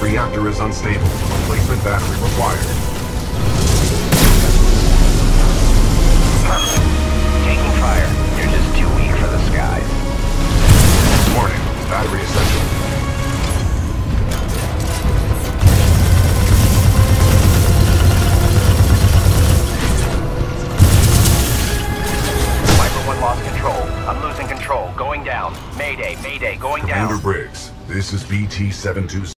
Reactor is unstable. Replacement battery required. Taking fire. You're just too weak for the skies. Warning. Battery essential. Viper 1 lost control. I'm losing control. Going down. Mayday, mayday, going down. Commander Briggs, this is BT-727.